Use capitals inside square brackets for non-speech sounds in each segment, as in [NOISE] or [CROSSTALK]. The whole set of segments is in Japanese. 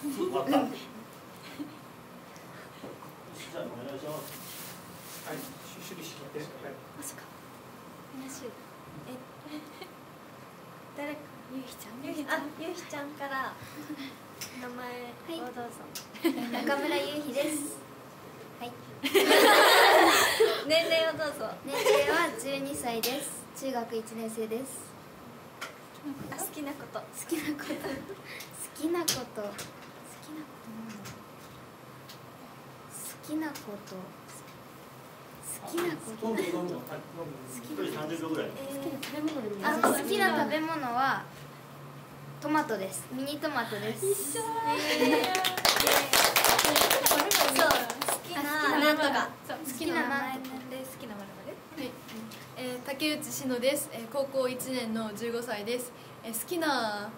終わった。じゃあお願いします。はい、シュリして、はい、まさか話え誰かゆうひちゃん。ゆうひちゃん。ゆひちゃん。から名前をどうぞ、中村ゆうひです。はい。年齢をどうぞ年齢は12歳です。中学1年生です。あ好きなこと好きなこと。好きなこと。好きなことなんだ。好きなこと。好きなこと。好きな食べ物はトマトです。ミニトマトです。ー、そう好きななんとかそう好きな好きなまるはい、えー、竹内志乃です、えー、高校1年の。15歳です、えー、好きな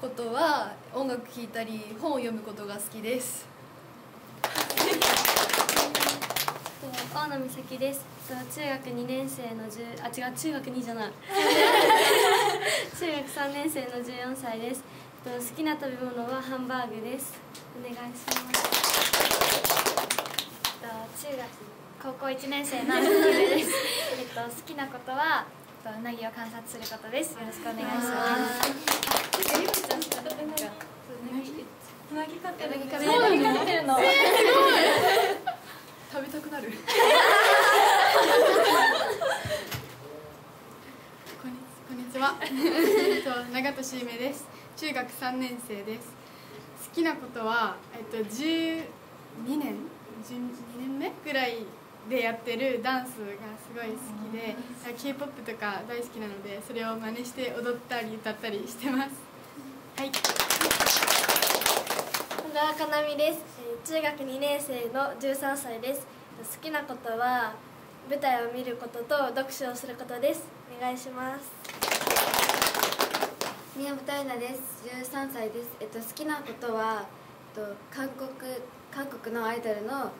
ことは音楽聴いたり本を読むことが好きです大野美咲です。と中学2年生の10あ違う中学2じゃない。[LAUGHS] 中学3年生の14歳です。と好きな食べ物はハンバーグです。お願いします。と中学高校1年生の [LAUGHS] えっと好きなことはとうなぎを観察することです。よろしくお願いします。ゆうちゃんさなぎ飼ってるうなぎ飼ってるの？食べたくなるは。えっと長門しめです。中学3年生です。好きなことはえっと12年？12年目ぐらいでやってるダンスがすごい好きで k p o p とか大好きなのでそれを真似して踊ったり歌ったりしてます。はい。小川かなみです、え中学2年生の13歳です。好きなことは舞台を見ることと読書をすることです。お願いします。宮本愛菜です。13歳です。えっと好きなことはえっと韓国韓国のアイドルのなん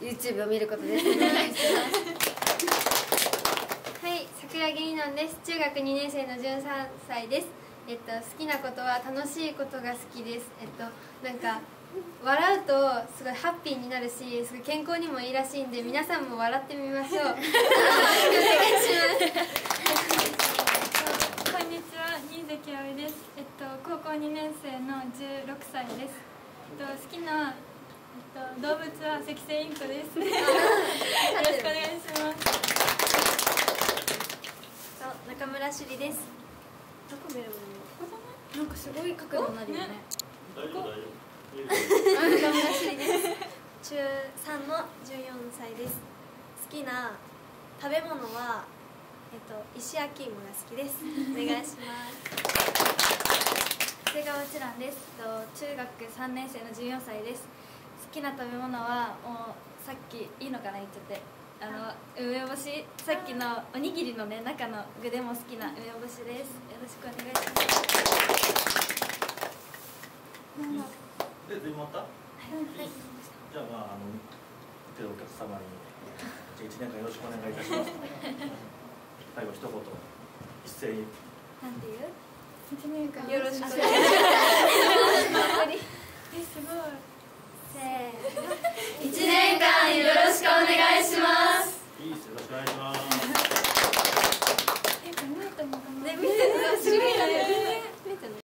YouTube を見ることです。お願いします。はい、桜木里奈です。中学2年生の13歳です。えっと好きなことは楽しいことが好きです。えっとなんか笑うとすごいハッピーになるし、すごい健康にもいいらしいんで皆さんも笑ってみましょう。[LAUGHS] お願いしこんにちは、新関葵です。えっと高校2年生の16歳です。えっと好きなえっと動物は赤星インコです。よろしくお願いします。と中村朱里ですどこ見ればいいの？なんかすごい角度になるよね大丈夫大丈夫。中村朱里です中3の14歳です好きな食べ物はえっと石焼き芋が好きです。お願いします。長谷川一蘭です。えっと中学3年生の14歳です。好きな食べ物はもうさっきいいのかな言っちゃって。あの梅干し。さっきのおにぎりのね中の具でも好きな梅干しです。よろしくお願いします。で全員終わった？じゃあまああの見てるお客様にじゃあ一年間よろしくお願いいたします。[LAUGHS] 最後一言一斉に。なんていう？一年間よろしく。お願いします